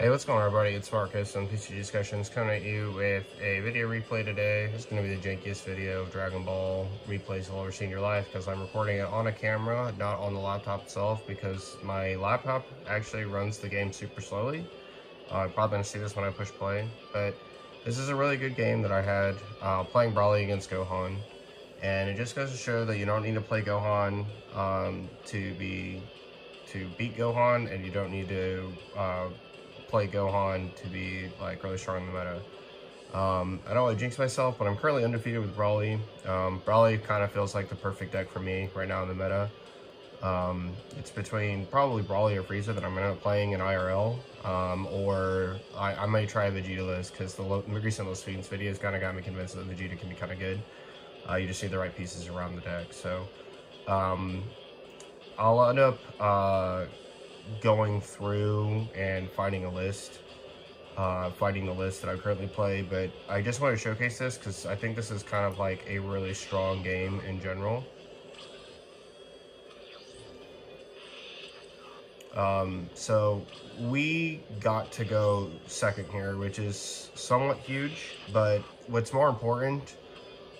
Hey, what's going on everybody? It's Marcus on TCG Discussions coming at you with a video replay today. It's going to be the jankiest video of Dragon Ball replays you'll ever see in your life because I'm recording it on a camera, not on the laptop itself because my laptop actually runs the game super slowly. Uh, I'm probably going to see this when I push play, but this is a really good game that I had uh, playing Broly against Gohan. And it just goes to show that you don't need to play Gohan um, to be to beat Gohan, and you don't need to uh, play Gohan to be like really strong in the meta. Um, I don't want to jinx myself, but I'm currently undefeated with Broly. Um, Broly kind of feels like the perfect deck for me right now in the meta. Um, it's between probably Broly or Frieza that I'm going to be playing in IRL, um, or I, I might try Vegeta list because the recent List Fiends videos kind of got me convinced that Vegeta can be kind of good. Uh, you just need the right pieces around the deck. So um, I'll end up uh, going through and finding a list, uh, finding the list that I currently play, but I just want to showcase this because I think this is kind of like a really strong game in general. Um, so we got to go second here, which is somewhat huge, but what's more important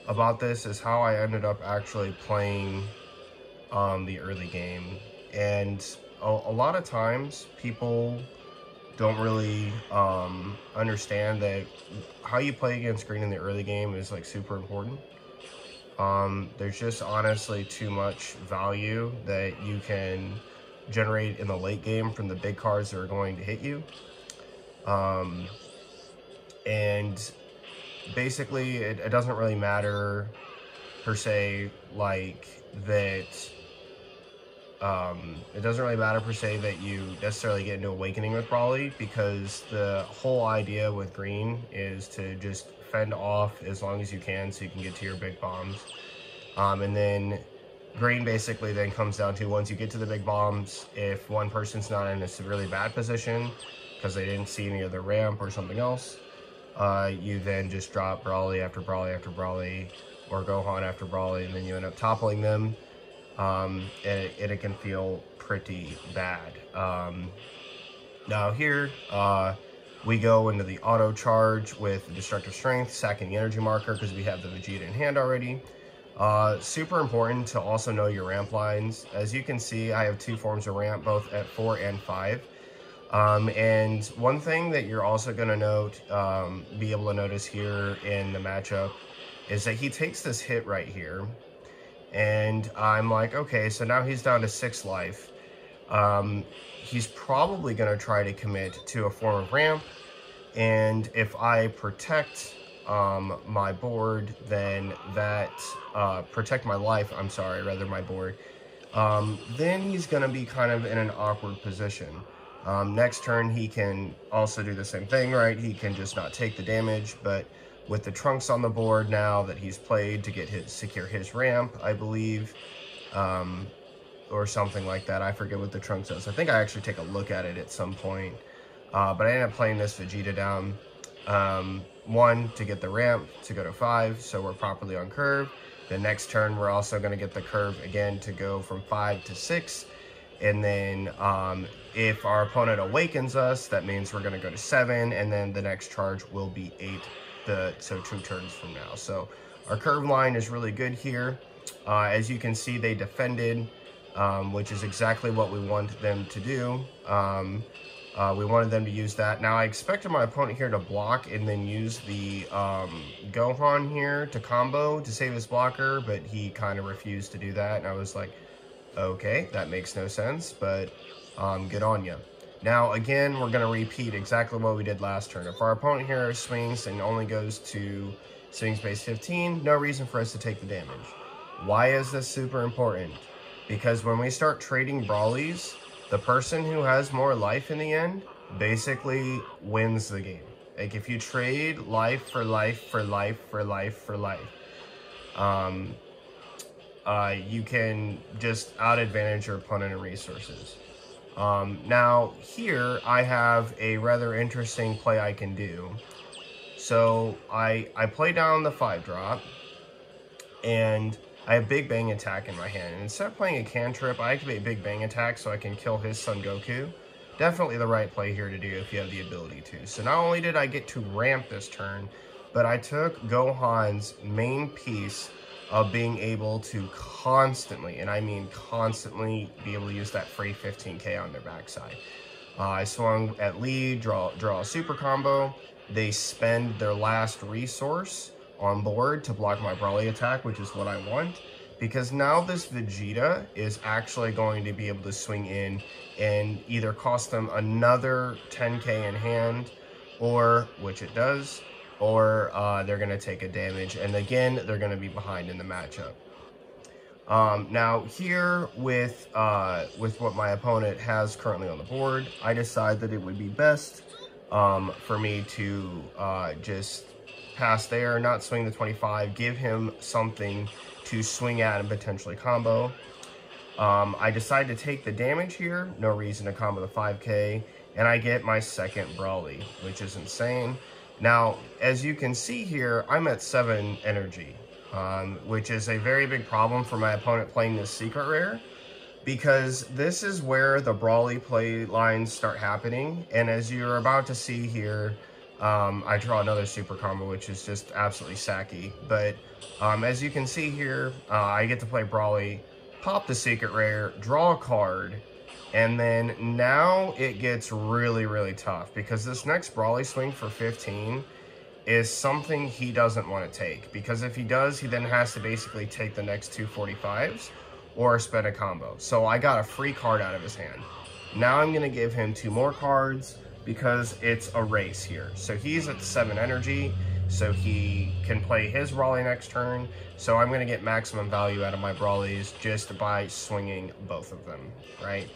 about this is how I ended up actually playing um, the early game. And a, a lot of times people don't really um, understand that how you play against green in the early game is like super important. Um, there's just honestly too much value that you can generate in the late game from the big cards that are going to hit you. Um, and basically, it, it doesn't really matter per se, like that um, it doesn't really matter per se that you necessarily get into Awakening with Broly because the whole idea with Green is to just fend off as long as you can so you can get to your big bombs. Um, and then Green basically then comes down to once you get to the big bombs, if one person's not in a severely bad position because they didn't see any other ramp or something else, uh, you then just drop Broly after Broly after Broly or Gohan after Broly and then you end up toppling them um, and, and, it can feel pretty bad. Um, now here, uh, we go into the auto charge with Destructive Strength, sacking the energy marker because we have the Vegeta in hand already. Uh, super important to also know your ramp lines. As you can see, I have two forms of ramp, both at 4 and 5. Um, and one thing that you're also going to note, um, be able to notice here in the matchup, is that he takes this hit right here. And I'm like, okay, so now he's down to six life. Um, he's probably going to try to commit to a form of ramp. And if I protect um, my board, then that, uh, protect my life, I'm sorry, rather my board, um, then he's going to be kind of in an awkward position. Um, next turn, he can also do the same thing, right? He can just not take the damage, but with the trunks on the board now that he's played to get his secure his ramp, I believe, um, or something like that. I forget what the trunks does. I think I actually take a look at it at some point. Uh, but I ended up playing this Vegeta down. Um, one, to get the ramp to go to five, so we're properly on curve. The next turn, we're also going to get the curve again to go from five to six. And then um, if our opponent awakens us, that means we're going to go to seven. And then the next charge will be eight the so two turns from now. So our curve line is really good here. Uh, as you can see, they defended, um, which is exactly what we want them to do. Um, uh, we wanted them to use that. Now, I expected my opponent here to block and then use the um, Gohan here to combo to save his blocker, but he kind of refused to do that. And I was like, okay, that makes no sense, but um, good on you. Now, again, we're going to repeat exactly what we did last turn. If our opponent here swings and only goes to swing space 15, no reason for us to take the damage. Why is this super important? Because when we start trading Brolys, the person who has more life in the end basically wins the game. Like, if you trade life for life for life for life for life, um, uh, you can just out-advantage your opponent in resources. Um, now, here I have a rather interesting play I can do. So I, I play down the 5-drop, and I have Big Bang Attack in my hand. And instead of playing a cantrip, I activate Big Bang Attack so I can kill his Son Goku. definitely the right play here to do if you have the ability to. So not only did I get to ramp this turn, but I took Gohan's main piece of being able to constantly, and I mean constantly, be able to use that free 15k on their backside. Uh, I swung at lead, draw, draw a super combo. They spend their last resource on board to block my Broly attack, which is what I want. Because now this Vegeta is actually going to be able to swing in and either cost them another 10k in hand, or, which it does, or uh, they're going to take a damage. And again, they're going to be behind in the matchup. Um, now here with uh, with what my opponent has currently on the board, I decide that it would be best um, for me to uh, just pass there, not swing the 25, give him something to swing at and potentially combo. Um, I decide to take the damage here, no reason to combo the 5k, and I get my second Broly, which is insane. Now, as you can see here, I'm at 7 energy, um, which is a very big problem for my opponent playing this secret rare, because this is where the Broly play lines start happening, and as you're about to see here, um, I draw another super combo, which is just absolutely sacky, but um, as you can see here, uh, I get to play Broly, pop the secret rare, draw a card, and then now it gets really, really tough because this next Broly swing for 15 is something he doesn't want to take. Because if he does, he then has to basically take the next two 45s or spend a combo. So I got a free card out of his hand. Now I'm going to give him two more cards because it's a race here. So he's at 7 energy, so he can play his Broly next turn. So I'm going to get maximum value out of my Brolys just by swinging both of them, right?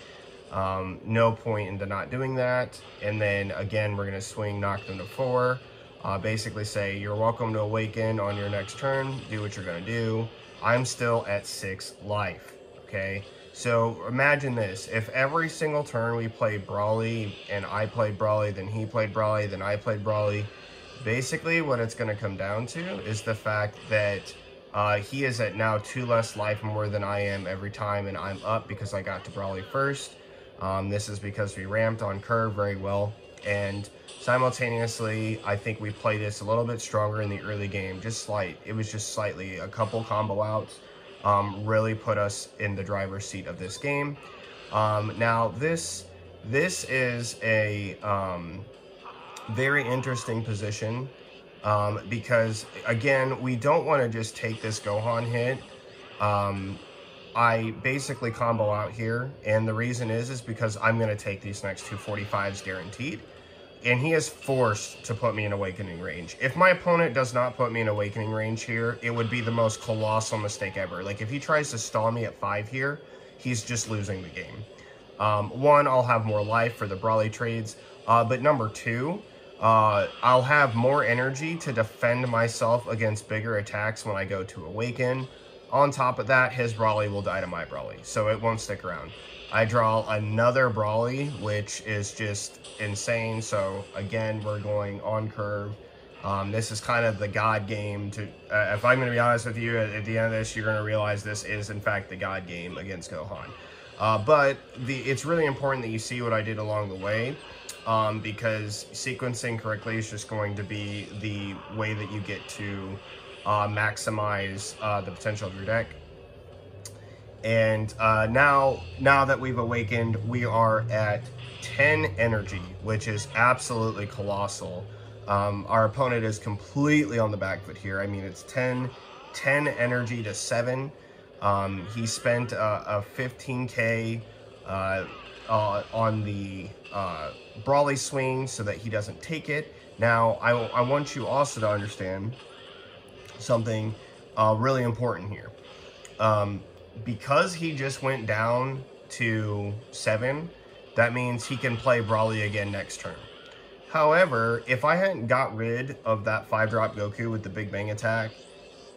Um, no point into not doing that. And then again, we're to swing, knock them to four. Uh, basically say, you're welcome to awaken on your next turn. Do what you're to do. I'm still at six life, okay? So imagine this. If every single turn we played Broly and I played Broly, then he played Broly, then I played Broly, basically what it's to come down to is the fact that uh, he is at now two less life more than I am every time, and I'm up because I got to Broly first. Um, this is because we ramped on curve very well. And simultaneously, I think we played this a little bit stronger in the early game. Just slight. It was just slightly. A couple combo outs um, really put us in the driver's seat of this game. Um, now, this this is a um, very interesting position um, because, again, we don't want to just take this Gohan hit um, I basically combo out here, and the reason is is because I'm going to take these next two 45s guaranteed, and he is forced to put me in Awakening range. If my opponent does not put me in Awakening range here, it would be the most colossal mistake ever. Like, if he tries to stall me at 5 here, he's just losing the game. Um, one, I'll have more life for the Broly trades, uh, but number two, uh, I'll have more energy to defend myself against bigger attacks when I go to Awaken. On top of that, his Broly will die to my Broly, so it won't stick around. I draw another Broly, which is just insane. So again, we're going on curve. Um, this is kind of the God game. To uh, If I'm going to be honest with you, at, at, the end of this, you're going to realize this is, in fact, the God game against Gohan. Uh, but the, it's really important that you see what I did along the way um, because sequencing correctly is just going to be the way that you get to uh, maximize uh, the potential of your deck. And uh, now, now that we've awakened, we are at 10 energy, which is absolutely colossal. Um, our opponent is completely on the back foot here. I mean, it's 10, 10 energy to 7. Um, he spent uh, a 15k uh, uh, on the Broly swing so that he doesn't take it. Now, I, I want you also to understand something uh, really important here. Um, because he just went down to 7, that means he can play Broly again next turn. However, if I hadn't got rid of that 5-drop Goku with the Big Bang attack,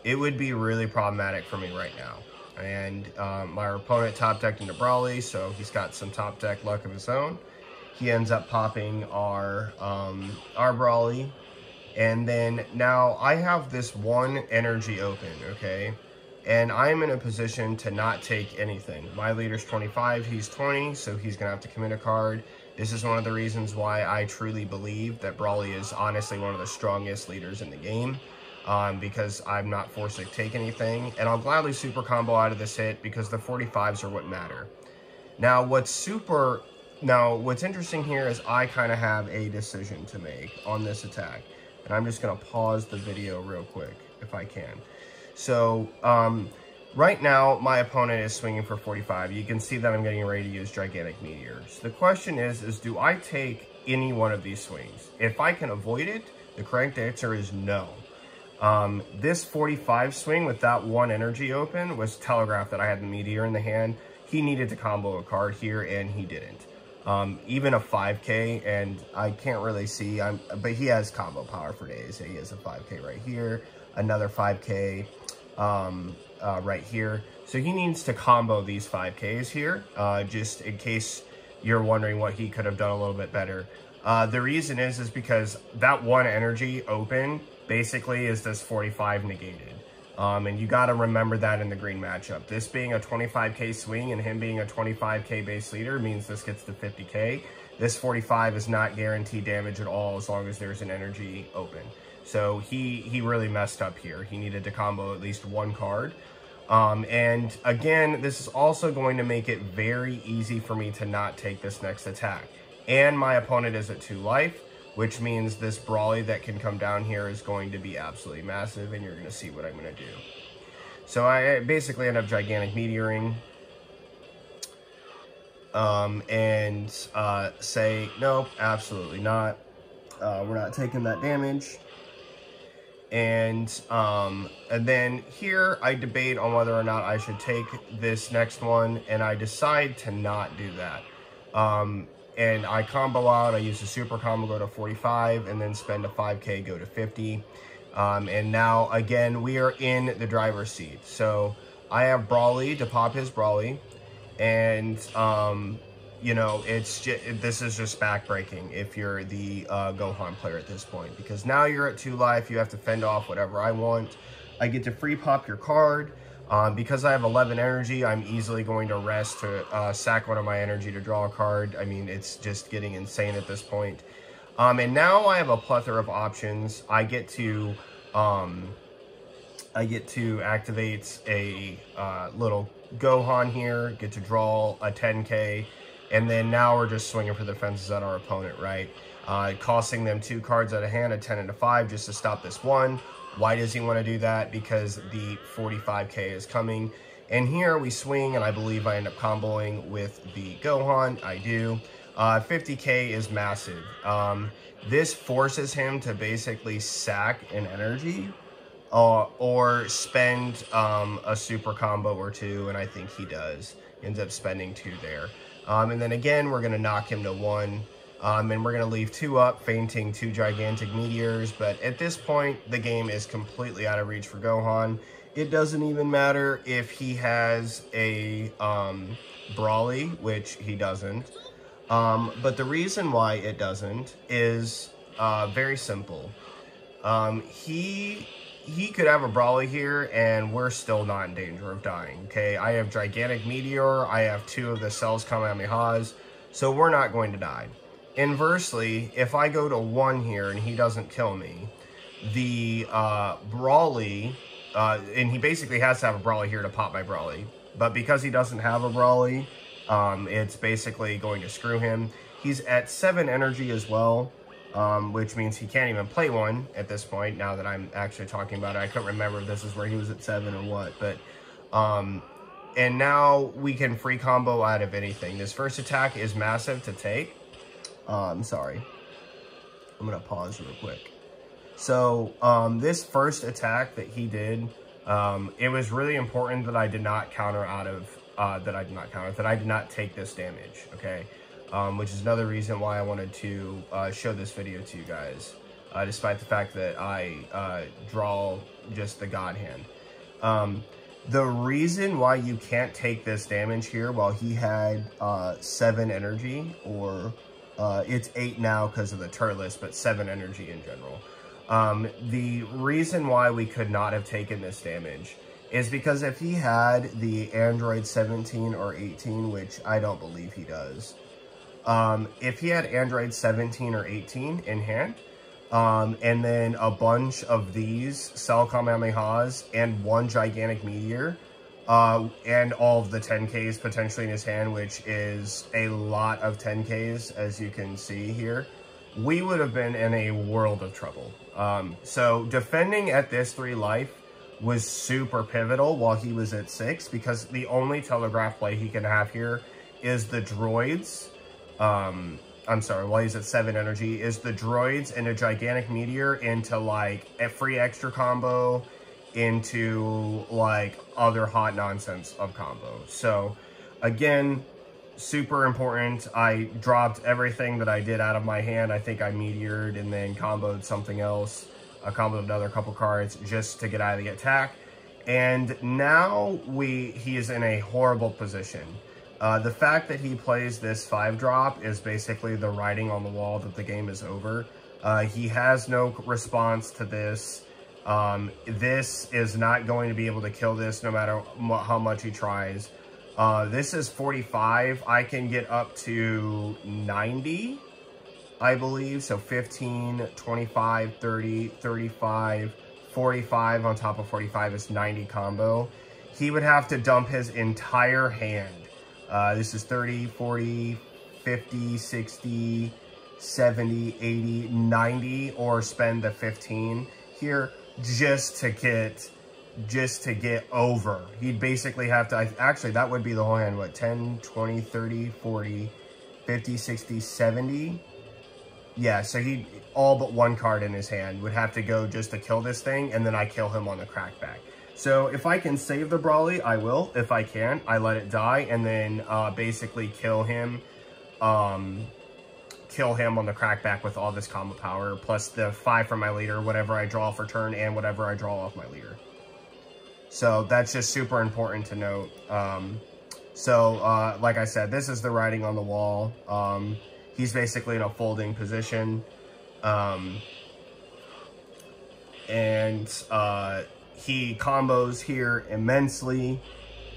it would be really problematic for me right now. And um, my opponent top decked into Broly, so he's got some top deck luck of his own. He ends up popping our, um, our Broly, and then now I have this one energy open, okay? And I'm in a position to not take anything. My leader's 25, he's 20, so he's gonna have to commit a card. This is one of the reasons why I truly believe that Broly is honestly one of the strongest leaders in the game. Um, because I'm not forced to take anything. And I'll gladly super combo out of this hit because the 45s are what matter. Now, what's super... Now, what's interesting here is I kind of have a decision to make on this attack. And I'm just to pause the video real quick, if I can. So, um, Right now, my opponent is swinging for 45. You can see that I'm getting ready to use Gigantic Meteors. The question is, is do I take any one of these swings? If I can avoid it, the correct answer is no. Um, this 45 swing with that one energy open was telegraphed that I had the Meteor in the hand. He needed to combo a card here, and he didn't. Um, even a 5k, and I can't really see, I'm, but he has combo power for days. He has a 5k right here, another 5k, um, uh, right here. So he needs to combo these 5Ks here, uh, just in case you're wondering what he could have done a little bit better. Uh, the reason is, is because that one energy open basically is this 45 negated. Um, and you got to remember that in the green matchup. This being a 25k swing and him being a 25k base leader means this gets to 50k. This 45 is not guaranteed damage at all as long as there's an energy open. So he, he really messed up here. He needed to combo at least one card. Um, and again, this is also going to make it very easy for me to not take this next attack. And my opponent is at 2 life, which means this Broly that can come down here is going to be absolutely massive, and you're going to see what I'm going to do. So I basically end up Gigantic Meteoring, um, and uh, say, nope, absolutely not. Uh, we're not taking that damage. And, um, and then here I debate on whether or not I should take this next one, and I decide to not do that. Um, and I combo out, I use the super combo, go to 45, and then spend a 5k, go to 50. Um, and now, again, we are in the driver's seat. So I have Broly to pop his Broly, and um, you know, it's just, this is just backbreaking if you're the uh, Gohan player at this point. Because now you're at 2 life, you have to fend off whatever I want. I get to free pop your card. Um, because I have 11 energy, I'm easily going to rest to uh, sack one of my energy to draw a card. I mean, it's just getting insane at this point. Um, and now I have a plethora of options. I get to... Um, I get to activate a uh, little Gohan here, get to draw a 10k, and then now we're just swinging for the fences at our opponent, right? Uh, costing them two cards out of hand, a 10 and a 5, just to stop this one. Why does he want to do that? Because the 45k is coming. And here we swing, and I believe I end up comboing with the Gohan. I do. Uh, 50k is massive. Um, this forces him to basically sack an energy uh, or spend um, a super combo or two, and I think he does. ends up spending two there. Um, and then again, we're going to knock him to one. Um, and we're going to leave two up, fainting two gigantic meteors. But at this point, the game is completely out of reach for Gohan. It doesn't even matter if he has a um, Broly, which he doesn't. Um, but the reason why it doesn't is uh, very simple. Um, he he could have a Broly here, and we're still not in danger of dying, okay? I have Gigantic Meteor, I have two of the Cells Kamehamehas, so we're not going to die. Inversely, if I go to one here and he doesn't kill me, the uh, Broly, uh, and he basically has to have a Broly here to pop my Broly, but because he doesn't have a Broly, um, it's basically going to screw him. He's at 7 energy as well, um, which means he can't even play one at this point, now that I'm actually talking about it. I couldn't remember if this is where he was at 7 or what, but... Um, and now we can free combo out of anything. This first attack is massive to take. I'm sorry. I'm going to pause real quick. So, um, this first attack that he did, um, it was really important that I did not counter out of, uh, that I did not counter, that I did not take this damage, okay? um, which is another reason why I wanted to uh, show this video to you guys, uh, despite the fact that I uh, draw just the God hand. Um, the reason why you can't take this damage here while he had uh, 7 energy, or uh, it's 8 now because of the turles, but 7 energy in general. Um, the reason why we could not have taken this damage is because if he had the Android 17 or 18, which I don't believe he does, Um, if he had Android 17 or 18 in hand, um, and then a bunch of these Cell Kamehamehas and one Gigantic Meteor, uh, and all of the 10Ks potentially in his hand, which is a lot of 10Ks, as you can see here, we would have been in a world of trouble. Um, so defending at this three life was super pivotal while he was at six, because the only telegraph play he can have here is the droids, um, I'm sorry, while he's at 7 energy, is the droids and a gigantic meteor into like a free extra combo into like other hot nonsense of combo. So again, super important. I dropped everything that I did out of my hand. I think I meteored and then comboed something else. I comboed another couple cards just to get out of the attack. And now we he is in a horrible position. Uh, the fact that he plays this 5-drop is basically the writing on the wall that the game is over. Uh, he has no response to this. Um, this is not going to be able to kill this no matter how much he tries. Uh, this is 45. I can get up to 90, I believe. So 15, 25, 30, 35, 45 on top of 45 is 90 combo. He would have to dump his entire hand uh, this is 30, 40, 50, 60, 70, 80, 90, or spend the 15 here just to get just to get over. He'd basically have to, actually that would be the whole hand, what, 10, 20, 30, 40, 50, 60, 70? Yeah, so he all but one card in his hand would have to go just to kill this thing, and then I kill him on the crackback. So if I can save the Broly, I will. If I can't, I let it die and then uh, basically kill him. Um, kill him on the crackback with all this combo power, plus the five from my leader, whatever I draw for turn, and whatever I draw off my leader. So that's just super important to note. Um, so, uh, like I said, this is the writing on the wall. Um, he's basically in a folding position. Um, and uh, he combos here immensely.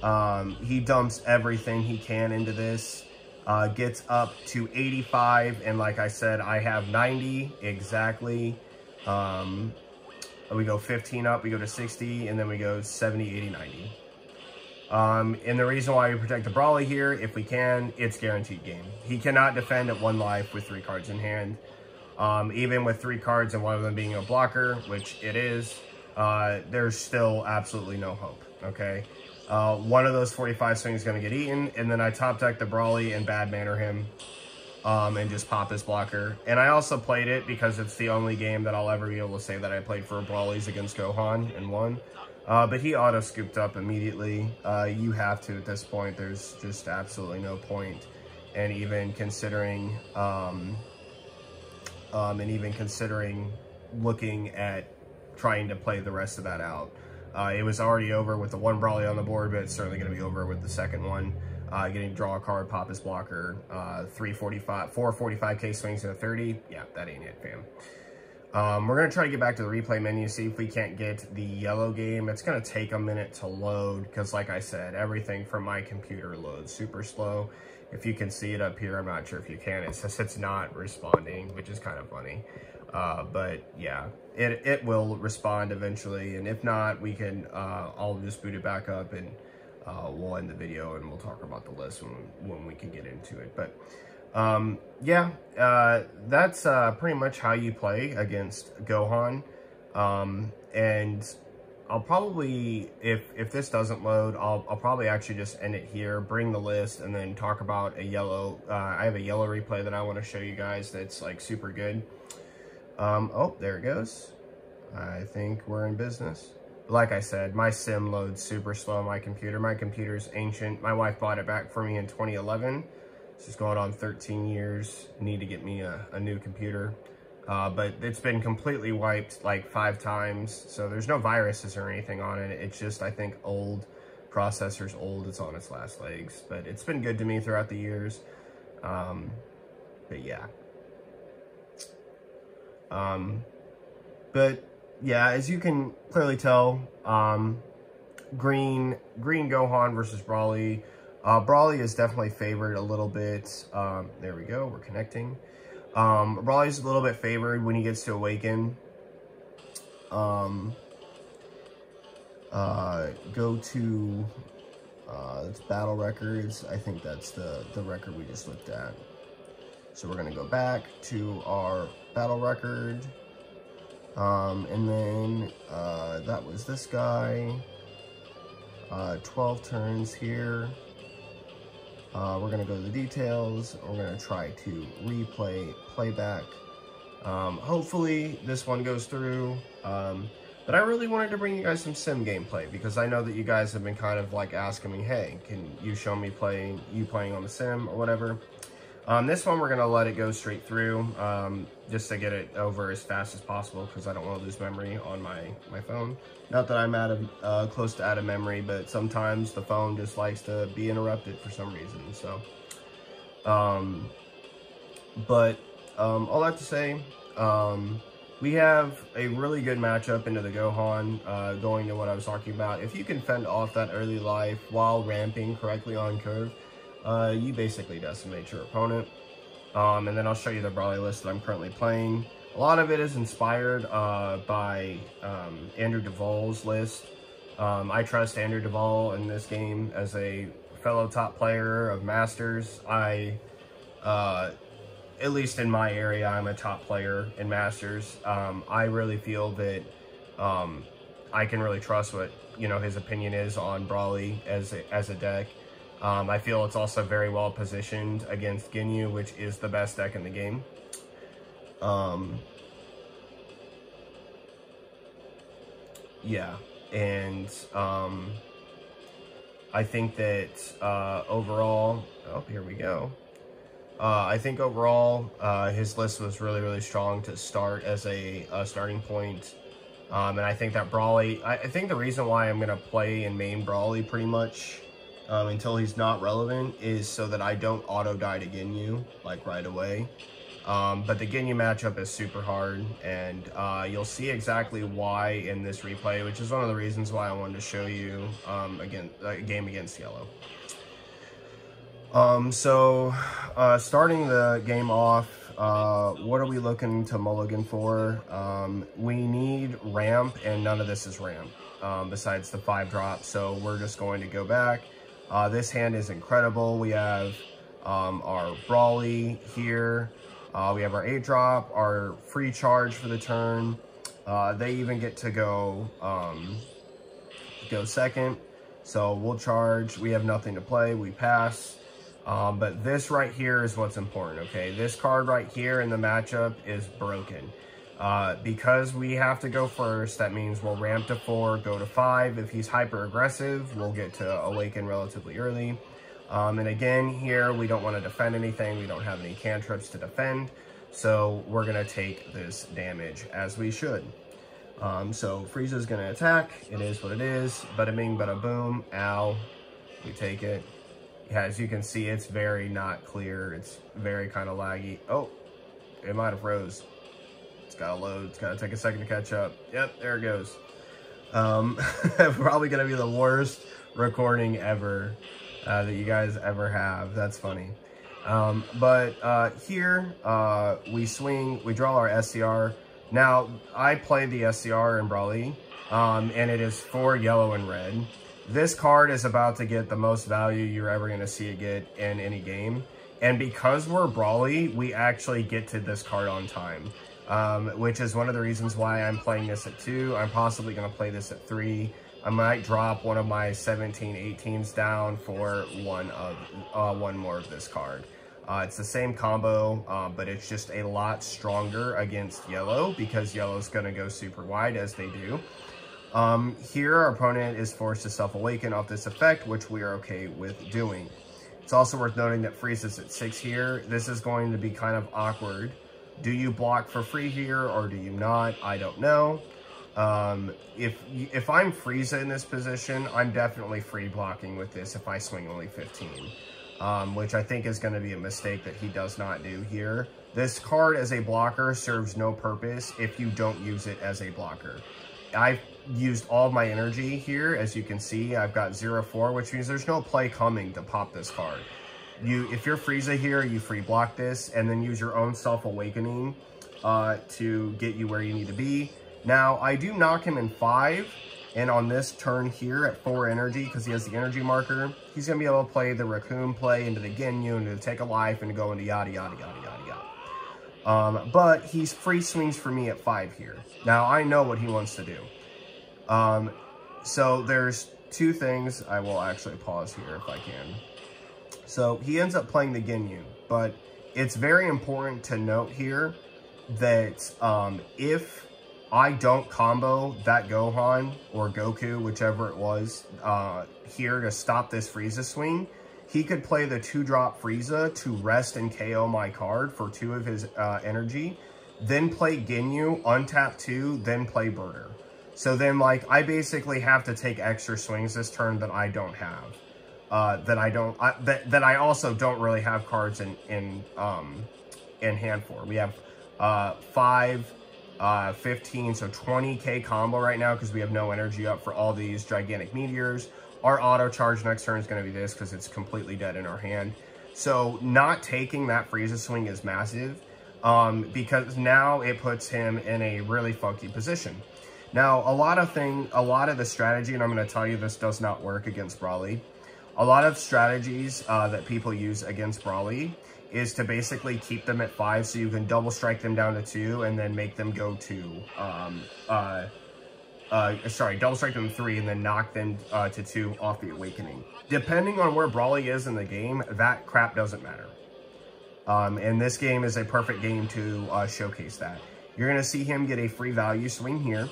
Um, he dumps everything he can into this. Uh, gets up to 85, and like I said, I have 90 exactly. Um, we go 15 up, we go to 60, and then we go 70, 80, 90. Um, and the reason why we protect the Broly here, if we can, it's guaranteed game. He cannot defend at one life with three cards in hand. Um, even with three cards and one of them being a blocker, which it is, uh, there's still absolutely no hope, okay? Uh, one of those 45 swings is going to get eaten, and then I top deck the Broly and bad manner him um, and just pop his blocker. And I also played it because it's the only game that I'll ever be able to say that I played for Brolys against Gohan and won. Uh, but he auto-scooped up immediately. Uh, you have to at this point. There's just absolutely no point. And even considering, um, um, and even considering looking at trying to play the rest of that out. Uh, it was already over with the one Broly on the board, but it's certainly going to be over with the second one. Uh, getting draw a card, pop his blocker, uh, 345, 445k swings in a 30. Yeah, that ain't it, fam. Um, we're going to try to get back to the replay menu, see if we can't get the yellow game. It's going to take a minute to load because, like I said, everything from my computer loads super slow. If you can see it up here, I'm not sure if you can. It says it's not responding, which is kind of funny. Uh, but yeah, it, it will respond eventually. And if not, we can, uh, I'll just boot it back up and uh, we'll end the video and we'll talk about the list when, when we can get into it. But um, yeah, uh, that's uh, pretty much how you play against Gohan. Um, and I'll probably, if if this doesn't load, I'll, I'll probably actually just end it here, bring the list, and then talk about a yellow. Uh, I have a yellow replay that I want to show you guys that's like super good. Um, oh, there it goes. I think we're in business. Like I said, my sim loads super slow on my computer. My computer's ancient. My wife bought it back for me in 2011. This is going on 13 years. Need to get me a, a new computer. Uh, but it's been completely wiped like five times. So there's no viruses or anything on it. It's just, I think, old. Processor's old. It's on its last legs. But it's been good to me throughout the years. Um, but yeah, um, but yeah, as you can clearly tell, um, Green Green Gohan versus Broly. Uh, Broly is definitely favored a little bit. Um, there we go, we're connecting. Um, Broly's a little bit favored when he gets to Awaken. Um, uh, go to uh, it's battle records. I think that's the, the record we just looked at. So we're going to go back to our battle record. Um, and then uh, that was this guy. Uh, 12 turns here. Uh, we're going to go to the details. We're going to try to replay playback. Um, hopefully this one goes through. Um, but I really wanted to bring you guys some sim gameplay because I know that you guys have been kind of like asking me, hey, can you show me playing, you playing on the sim or whatever. Um, this one, we're going to let it go straight through um, just to get it over as fast as possible because I don't want to lose memory on my, my phone. Not that I'm out of, uh, close to out of memory, but sometimes the phone just likes to be interrupted for some reason. So, um, but um, all that to say, um, we have a really good matchup into the Gohan, uh, going to what I was talking about. If you can fend off that early life while ramping correctly on curve, uh, you basically decimate your opponent. Um, and then I'll show you the Broly list that I'm currently playing. A lot of it is inspired uh, by um, Andrew Duvall's list. Um, I trust Andrew Duvall in this game as a fellow top player of Masters. I, uh, at least in my area, I'm a top player in Masters. Um, I really feel that um, I can really trust what you know his opinion is on Broly as a, as a deck. Um, I feel it's also very well positioned against Ginyu, which is the best deck in the game. Um, yeah, and um, I think that uh, overall, oh, here we go. Uh, I think overall, uh, his list was really, really strong to start as a, a starting point. Um, and I think that Broly, I, I, think the reason why I'm going to play in main Broly pretty much um, until he's not relevant is so that I don't auto die to Ginyu, like right away. Um, but the Ginyu matchup is super hard, and uh, you'll see exactly why in this replay, which is one of the reasons why I wanted to show you um, again a game against Yellow. Um, so, uh, starting the game off, uh, what are we looking to mulligan for? Um, we need ramp, and none of this is ramp, um, besides the five drop, so we're just going to go back. Uh, this hand is incredible. We have um, our Broly here. Uh, we have our 8-drop, our free charge for the turn. Uh, they even get to go um, go second. So we'll charge. We have nothing to play. We pass. Um, but this right here is what's important, okay? This card right here in the matchup is broken. Uh, because we have to go first, that means we'll ramp to four, go to five. If he's hyper aggressive, we'll get to awaken relatively early. Um, and again, here, we don't want to defend anything. We don't have any cantrips to defend. So we're going to take this damage as we should. Um, so Frieza's going to attack. It is what it is. Bada bing, bada boom. Ow. We take it. Yeah, as you can see, it's very not clear. It's very kind of laggy. Oh, it might have froze. It's got to load. It's got to take a second to catch up. Yep, there it goes. Um, probably to be the worst recording ever uh, that you guys ever have. That's funny. Um, but uh, here, uh, we swing, we draw our SCR. Now, I play the SCR in Broly, um, and it is for yellow and red. This card is about to get the most value you're ever going to see it get in any game. And because we're Broly, we actually get to this card on time um, which is one of the reasons why I'm playing this at 2. I'm possibly going to play this at 3. I might drop one of my 17, 18s down for one of uh, one more of this card. Uh, it's the same combo, uh, but it's just a lot stronger against yellow because yellow's going to go super wide as they do. Um, here, our opponent is forced to self-awaken off this effect, which we are okay with doing. It's also worth noting that Frieza's at 6 here. This is going to be kind of awkward do you block for free here or do you not? I don't know. Um, if if I'm Frieza in this position, I'm definitely free blocking with this if I swing only 15. Um, which I think is going to be a mistake that he does not do here. This card as a blocker serves no purpose if you don't use it as a blocker. I've used all my energy here. As you can see, I've got 0-4, which means there's no play coming to pop this card. You, If you're Frieza here, you free block this and then use your own Self-Awakening uh, to get you where you need to be. Now, I do knock him in 5, and on this turn here at 4 energy, because he has the energy marker, he's going to be able to play the Recoome play into the Ginyu, and to take a life, and go into yada, yada, yada, yada, yada. Um, but he's free swings for me at 5 here. Now, I know what he wants to do. Um, so there's two things. I will actually pause here if I can. So he ends up playing the Ginyu, but it's very important to note here that um, if I don't combo that Gohan or Goku, whichever it was, uh, here to stop this Frieza swing, he could play the two-drop Frieza to rest and KO my card for two of his uh, energy, then play Ginyu, untap two, then play Burter. So then, like, I basically have to take extra swings this turn that I don't have. Uh, that I don't, I, that, that I also don't really have cards in, in, um, in hand for. We have, uh, five, uh, 15, so 20k combo right now because we have no energy up for all these gigantic meteors. Our auto charge next turn is going to be this because it's completely dead in our hand. So not taking that Frieza swing is massive um, because now it puts him in a really funky position. Now, a lot of thing, a lot of the strategy, and I'm going to tell you this does not work against Broly. A lot of strategies uh, that people use against Broly is to basically keep them at five so you can double strike them down to two and then make them go to, um, uh, uh, sorry, double strike them three and then knock them uh, to two off the awakening. Depending on where Broly is in the game, that crap doesn't matter. Um, and this game is a perfect game to uh, showcase that. You're going to see him get a free value swing here,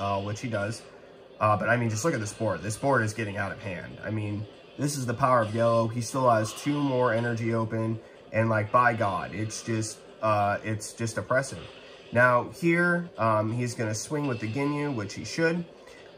uh, which he does. Uh, but I mean, just look at this board. This board is getting out of hand. I mean, this is the power of yellow. He still has two more energy open. And like, by God, it's just, uh, it's just oppressive. Now here, um, he's going to swing with the Ginyu, which he should.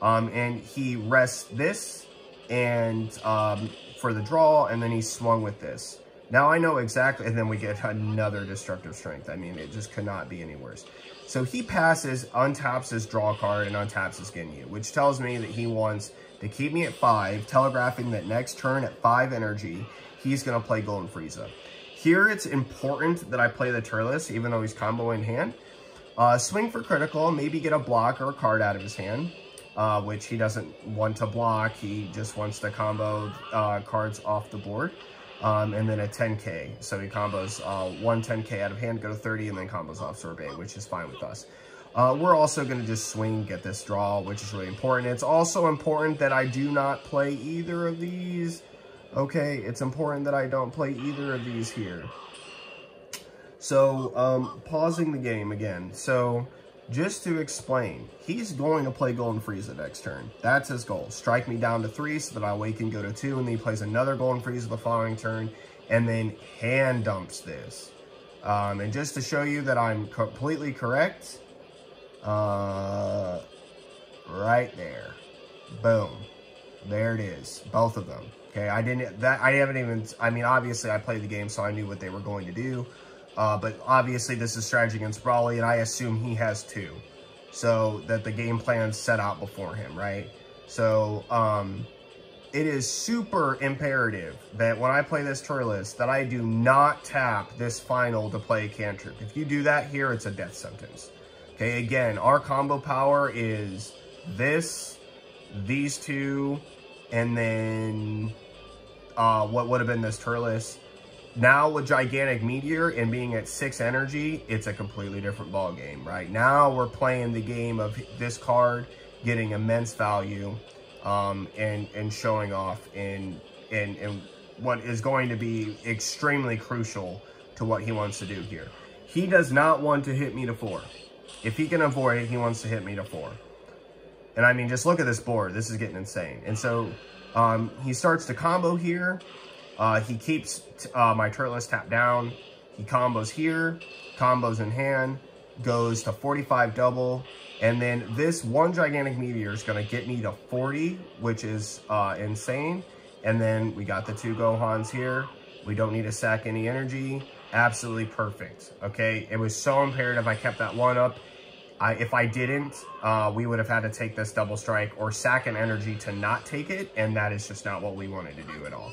Um, and he rests this and um, for the draw, and then he swung with this. Now I know exactly, and then we get another destructive strength. I mean, it just could not be any worse. So he passes, untaps his draw card, and untaps his Ginyu, which tells me that he wants to keep me at 5, telegraphing that next turn at 5 energy, he's going to play Golden Frieza. Here, it's important that I play the Turles, even though he's combo in hand. Uh, swing for critical, maybe get a block or a card out of his hand, uh, which he doesn't want to block. He just wants to combo uh, cards off the board. Um, and then a 10k. So he combos uh, one 10k out of hand, go to 30, and then combos off Sorbet, which is fine with us. Uh, we're also going to just swing, get this draw, which is really important. It's also important that I do not play either of these. Okay, it's important that I don't play either of these here. So, um, pausing the game again. So, just to explain, he's going to play Golden Frieza next turn. That's his goal. Strike me down to three so that I wake and go to two, and then he plays another Golden Frieza the following turn, and then hand dumps this. Um, and just to show you that I'm completely correct, uh, right there. Boom. There it is. Both of them. Okay, I didn't, that, I haven't even, I mean, obviously I played the game, so I knew what they were going to do. Uh, but obviously this is strategy against Broly, and I assume he has two. So that the game plan set out before him, right? So, um, it is super imperative that when I play this Turles, that I do not tap this final to play a cantrip. If you do that here, it's a death sentence. Okay, again, our combo power is this, these two, and then uh, what would have been this Turles. Now with Gigantic Meteor and being at 6 energy, it's a completely different ball game, right? Now we're playing the game of this card getting immense value um, and, and showing off in, in, in what is going to be extremely crucial to what he wants to do here. He does not want to hit me to 4. If he can avoid it, he wants to hit me to four. And I mean, just look at this board. This is getting insane. And so um, he starts to combo here. Uh, he keeps uh, my Turles tapped down. He combos here, combos in hand, goes to 45 double. And then this one gigantic meteor is going to get me to 40, which is uh, insane. And then we got the two Gohans here. We don't need to sack any energy absolutely perfect, okay? It was so imperative I kept that one up. I, if I didn't, uh, we would have had to take this double strike or sack an energy to not take it, and that is just not what we wanted to do at all.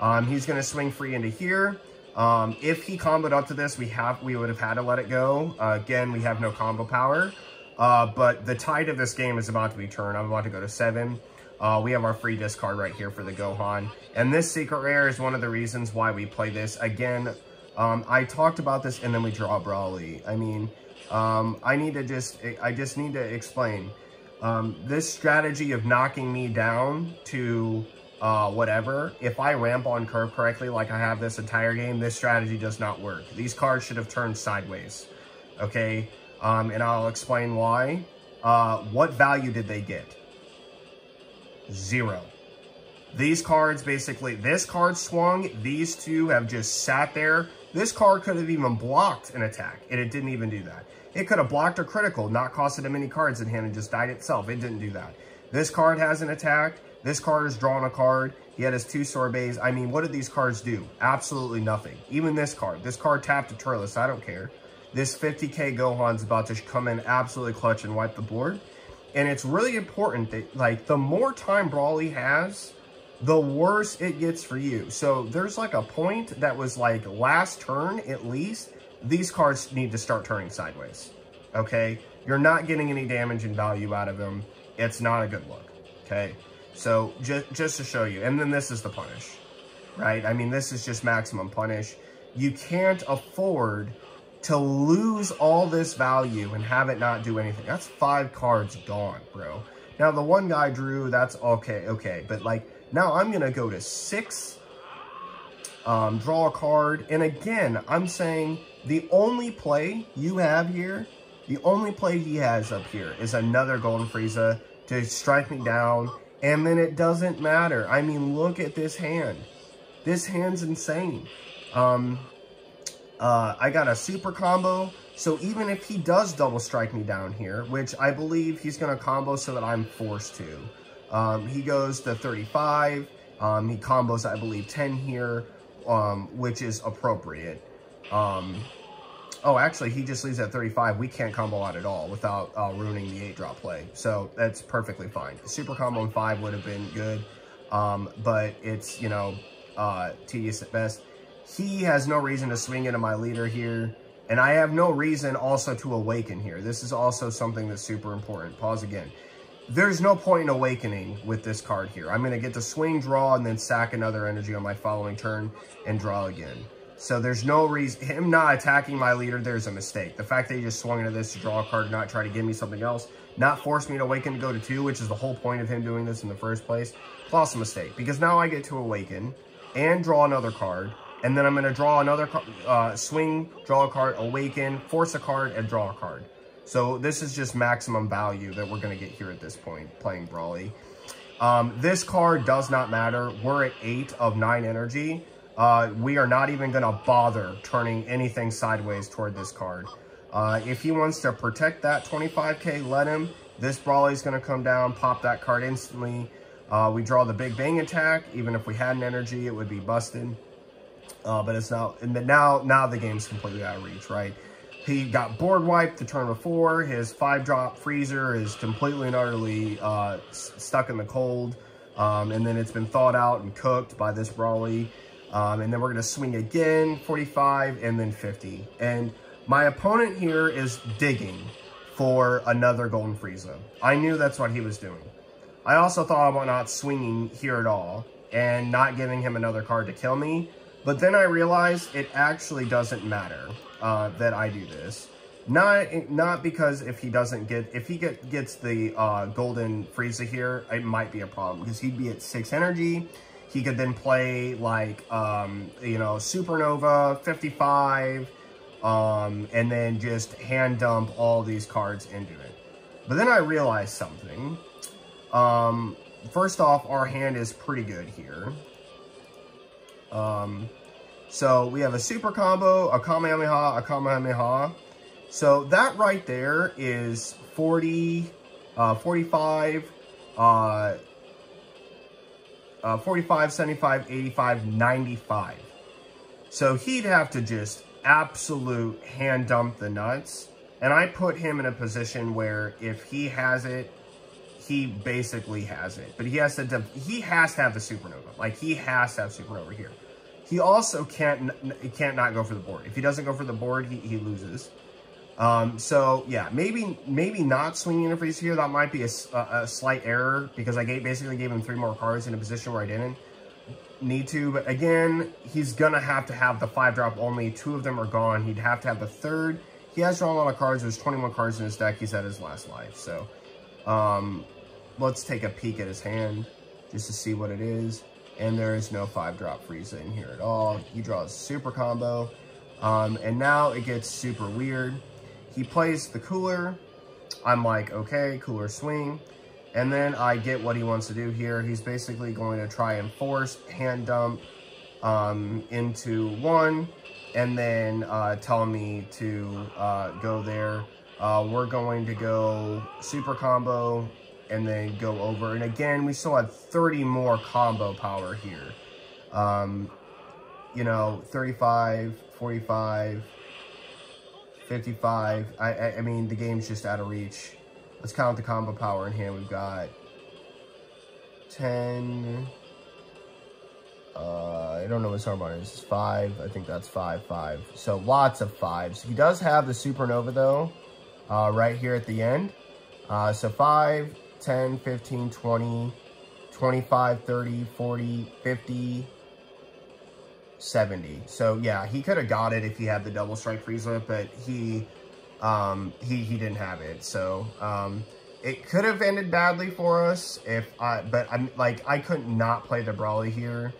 Um, he's going to swing free into here. Um, if he comboed up to this, we have we would have had to let it go. Uh, again, we have no combo power. Uh, but the tide of this game is about to be turned. I'm about to go to seven. Uh, we have our free discard right here for the Gohan. And this secret rare is one of the reasons why we play this. Again, um, I talked about this and then we draw Broly. I mean, um, I need to just, I just need to explain. Um, this strategy of knocking me down to uh, whatever, if I ramp on curve correctly like I have this entire game, this strategy does not work. These cards should have turned sideways, okay? Um, and I'll explain why. Uh, what value did they get? Zero. These cards basically, this card swung, these two have just sat there. This card could have even blocked an attack, and it didn't even do that. It could have blocked a critical, not costed him any cards in hand, and just died itself. It didn't do that. This card has an attack. This card has drawn a card. He had his two sorbets. I mean, what did these cards do? Absolutely nothing. Even this card. This card tapped a Turles. I don't care. This 50k Gohan's about to come in absolutely clutch and wipe the board. And it's really important that, like, the more time Broly has, the worse it gets for you. So there's like a point that was like last turn at least, these cards need to start turning sideways, okay? You're not getting any damage and value out of them. It's not a good look, okay? So just, just to show you, and then this is the punish, right? I mean, this is just maximum punish. You can't afford to lose all this value and have it not do anything. That's five cards gone, bro. Now, the one guy drew, that's okay, okay. But, like, now I'm going to go to six, um, draw a card. And again, I'm saying the only play you have here, the only play he has up here is another Golden Frieza to strike me down. And then it doesn't matter. I mean, look at this hand. This hand's insane. Um, uh, I got a super combo. So even if he does double strike me down here, which I believe he's going to combo so that I'm forced to. Um, he goes to 35. Um, he combos, I believe, 10 here, um, which is appropriate. Um, oh, actually, he just leaves at 35. We can't combo out at all without uh, ruining the 8-drop play. So that's perfectly fine. Super combo in 5 would have been good, um, but it's, you know, uh, tedious at best. He has no reason to swing into my leader here. And I have no reason also to awaken here. This is also something that's super important. Pause again. There's no point in awakening with this card here. I'm going to get to swing, draw, and then sack another energy on my following turn and draw again. So there's no reason, him not attacking my leader, there's a mistake. The fact that he just swung into this to draw a card, not try to give me something else, not force me to awaken to go to two, which is the whole point of him doing this in the first place, plus a mistake. Because now I get to awaken and draw another card, and then I'm going to draw another uh, swing, draw a card, awaken, force a card, and draw a card. So this is just maximum value that we're going to get here at this point, playing Broly. Um, this card does not matter. We're at 8 of 9 energy. Uh, we are not even going to bother turning anything sideways toward this card. Uh, if he wants to protect that 25k, let him. This Broly is going to come down, pop that card instantly. Uh, we draw the Big Bang attack. Even if we had an energy, it would be busted. Uh, but it's now, and now, now the game's completely out of reach, right? He got board wiped the turn before. His five drop Frieza is completely and utterly uh, stuck in the cold. Um, and then it's been thawed out and cooked by this Broly. Um, and then we're to swing again, 45 and then 50. And my opponent here is digging for another Golden Frieza. I knew that's what he was doing. I also thought about not swinging here at all and not giving him another card to kill me but then I realized it actually doesn't matter uh, that I do this. Not not because if he doesn't get, if he get gets the uh, golden Frieza here, it might be a problem. Because he'd be at 6 energy. He could then play like, um, you know, Supernova, 55, um, and then just hand dump all these cards into it. But then I realized something. Um, first off, our hand is pretty good here. Um, so we have a super combo, a Kamehameha, a Kamehameha. So that right there is 40, uh, 45, uh, uh, 45, 75, 85, 95. So he'd have to just absolute hand dump the nuts And I put him in a position where if he has it, he basically has it. But he has to he has to have the supernova. Like he has to have supernova here. He also can't can't not go for the board. If he doesn't go for the board, he, he loses. Um, so yeah, maybe maybe not swinging into Frieza here. That might be a, a, a slight error because I gave, basically gave him three more cards in a position where I didn't need to. But again, he's gonna have to have the five drop only. Two of them are gone. He'd have to have the third. He has drawn a lot of cards. There's 21 cards in his deck. He's at his last life. So um, let's take a peek at his hand just to see what it is. And there is no five drop Frieza in here at all. He draws super combo. Um, and now it gets super weird. He plays the cooler. I'm like, okay, cooler swing. And then I get what he wants to do here. He's basically going to try and force hand dump um, into one and then uh, tell me to uh, go there. Uh, we're going to go super combo and then go over. And again, we still had 30 more combo power here. Um, you know, 35, 45, 55. I, I, I mean, the game's just out of reach. Let's count the combo power in here. We've got 10. Uh, I don't know what Sarmon is. Five. I think that's five, five. So lots of fives. He does have the supernova though, uh, right here at the end. Uh, so 5, 10, 15, 20, 25, 30, 40, 50, 70. So yeah, he could have got it if he had the double strike Frieza, but he um, he he didn't have it. So um, it could have ended badly for us if I, but I'm like I couldn't not play the Broly here.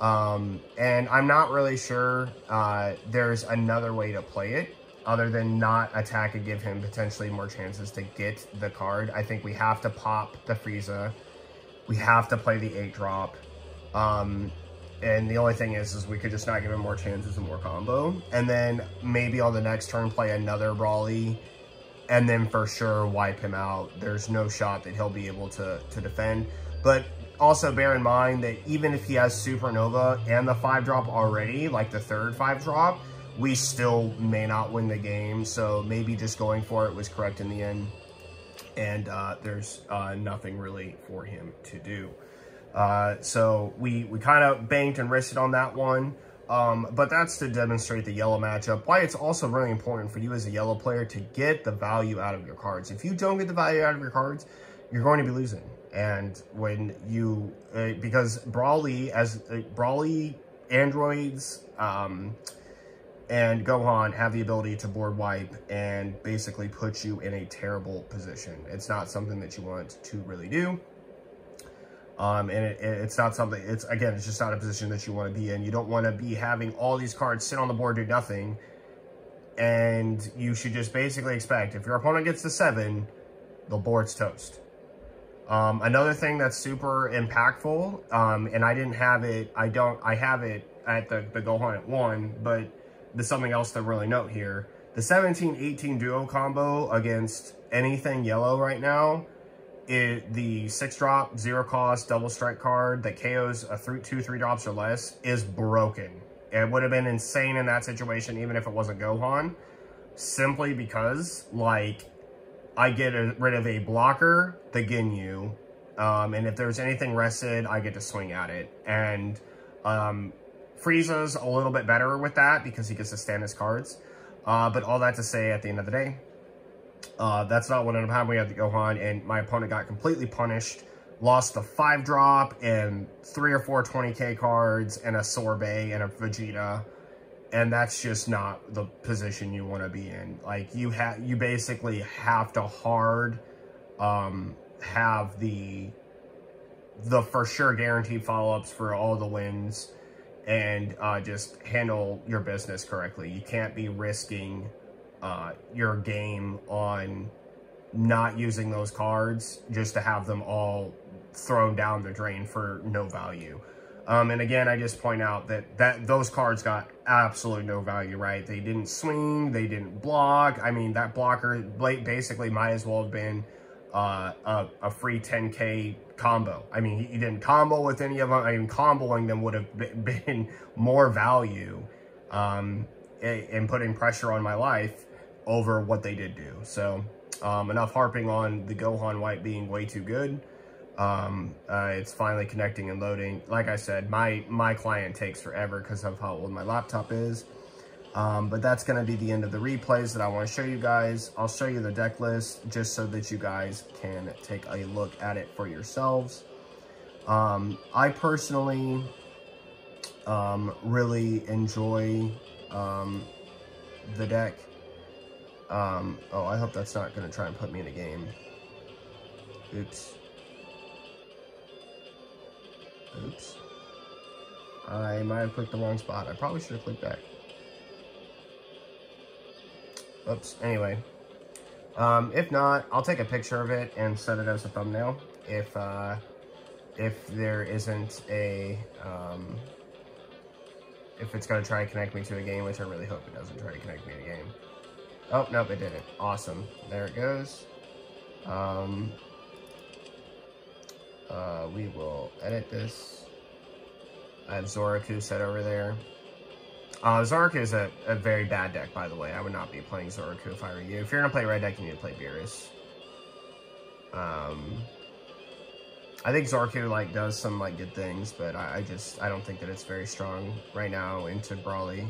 Um, and I'm not really sure uh, there's another way to play it other than not attack and give him potentially more chances to get the card. I think we have to pop the Frieza. We have to play the 8 drop. Um, and the only thing is, is we could just not give him more chances and more combo. And then maybe on the next turn play another Broly. And then for sure wipe him out. There's no shot that he'll be able to, to defend. But also bear in mind that even if he has Supernova and the 5-drop already, like the third 5-drop, we still may not win the game. So maybe just going for it was correct in the end. And uh, there's uh, nothing really for him to do. Uh, so we, we kind of banked and risked on that one. Um, but that's to demonstrate the yellow matchup. Why it's also really important for you as a yellow player to get the value out of your cards. If you don't get the value out of your cards, you're going to be losing. And when you, uh, because Broly, as uh, Broly, androids, um, and Gohan have the ability to board wipe and basically put you in a terrible position. It's not something that you want to really do. Um, and it, it's not something, it's again, it's just not a position that you want to be in. You don't want to be having all these cards sit on the board, do nothing. And you should just basically expect, if your opponent gets to seven, the board's toast. Um, another thing that's super impactful, um, and I didn't have it, I don't, I have it at the, the Gohan at one, but there's something else to really note here. The 17-18 duo combo against anything yellow right now it, the six drop, zero cost, double strike card that KOs a three, two, three drops or less is broken. It would have been insane in that situation, even if it wasn't Gohan, simply because, like, I get a, rid of a blocker, the Ginyu, um, and if there's anything rested, I get to swing at it. And um, Frieza's a little bit better with that because he gets to stand his cards. Uh, but all that to say, at the end of the day, uh, that's not what ended up happening at the Gohan, and my opponent got completely punished. Lost the 5-drop and 3 or 4 20k cards and a Sorbet and a Vegeta. And that's just not the position you want to be in. Like, you have you basically have to hard um, have the the for sure guaranteed follow-ups for all the wins and uh, just handle your business correctly. You can't be risking uh, your game on not using those cards just to have them all thrown down the drain for no value. Um, and again, I just point out that, that those cards got absolutely no value, right? They didn't swing, they didn't block. I mean, that blocker basically might as well have been uh, a, a, free 10k combo. I mean, he, he, didn't combo with any of them. I mean, comboing them would have been more value um, in putting pressure on my life over what they did do. So um, enough harping on the Gohan White being way too good. Um, uh, it's finally connecting and loading. Like I said, my, my client takes forever because of how old my laptop is. Um, but that's going to be the end of the replays that I want to show you guys. I'll show you the deck list just so that you guys can take a look at it for yourselves. Um, I personally um, really enjoy um, the deck. Um, oh, I hope that's not going to try and put me in a game. Oops. Oops. I might have clicked the wrong spot. I probably should have clicked back. Oops. Anyway. Um, if not, I'll take a picture of it and set it as a thumbnail. If, uh, if there isn't a, um, if it's going to try and connect me to a game, which I really hope it doesn't try to connect me to a game. Oh, nope, it didn't. Awesome. There it goes. Um, uh, we will edit this. I have Zoraku set over there. Uh, Zoraku is a, a very bad deck, by the way. I would not be playing Zoraku if I were you. If you're going to play red deck, you need to play Beerus. Um, I think Zoraku, like, does some, like, good things, but I, I just, I don't think that it's very strong right now into Broly.